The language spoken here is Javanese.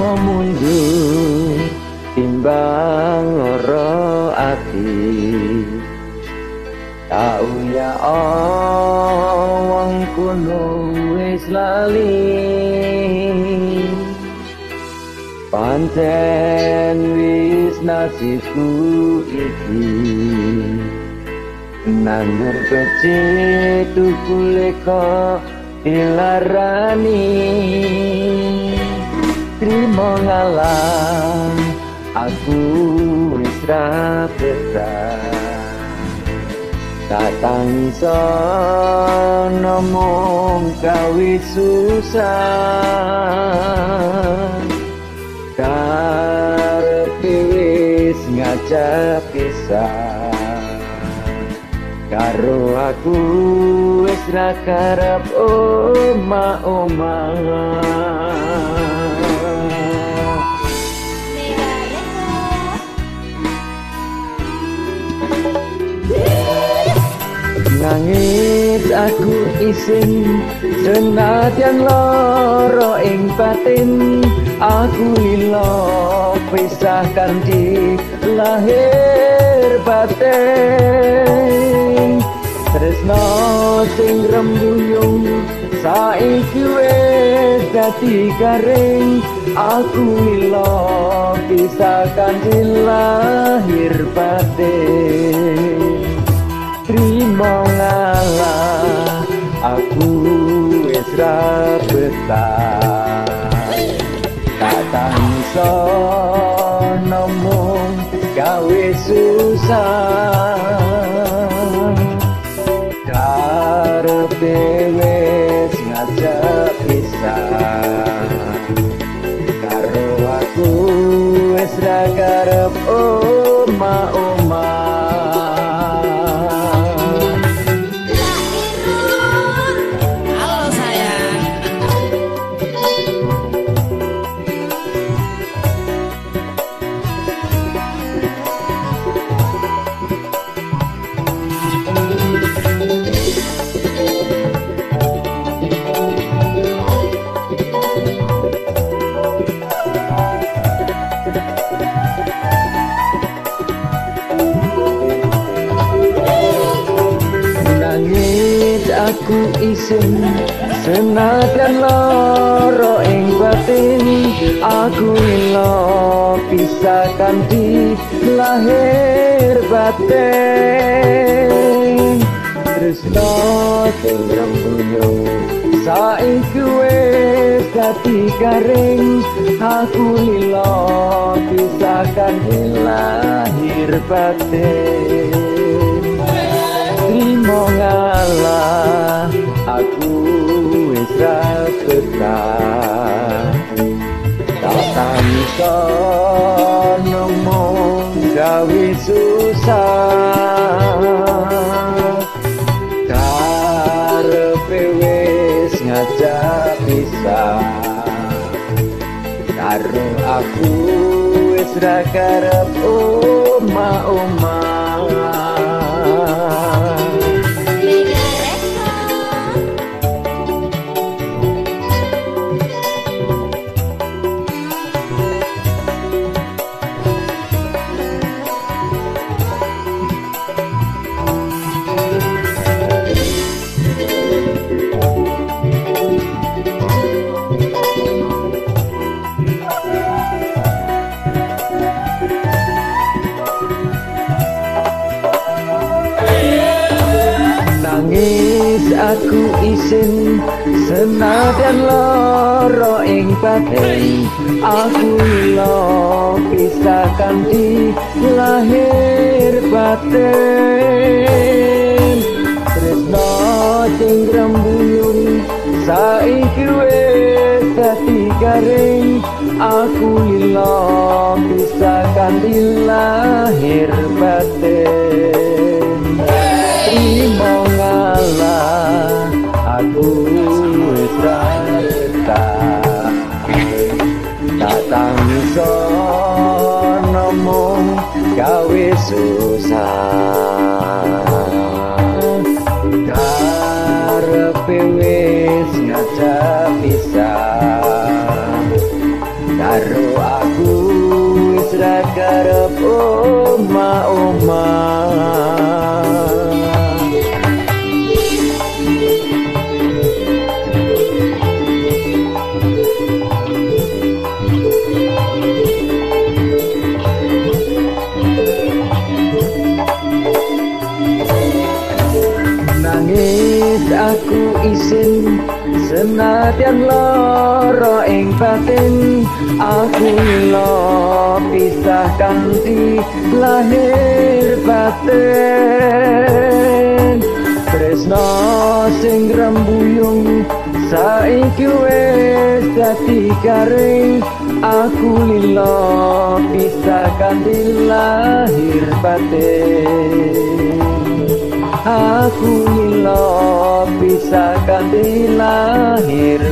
trimo mundur timbang ora ati. Tau ya wong kuno wis lali. Pancen wis nasibku iki. Nandur becik tukule kok dilarani trimo ngalah aku wis ra datang iso nomong gawe susah. Karepe wis ngajak pisah. Karo aku wis ra karep oma-oma nangis aku isin senadyan loro ing batin. Aku lilo pisahkan di lahir batin. Tresno sing rembuyung saiki wis dadi garing. Aku lilo pisahkan di lahir batin ngalah aku wis betah. Tak tangso nomong gawe susah aku isin senadyan loro ing batin. Aku ilo pisahkan di lahir batin. Tresno sing rembuyung saiki wis dadi garing. Aku lilo pisahkan di lahir batin trimo ngalah aku wis ra betah. Iso ngomong gawe susah. Karepe wis ngajak pisah. Karo aku wis ra karep aku isin senadyan loro ing batin. Aku lo pisahkan di lahir batin. Tresno sing rembuyung saiki wis dadi garing. Aku lo pisahkan di lahir batin. Trimo gawe isin Senadyan loro ing batin Aku lo pisah kanti lahir batin. Tresno sing rembuyung Saiki wis dadi garing. Aku lilo pisah kanti lahir batin. Aku lilo bisa kati lahir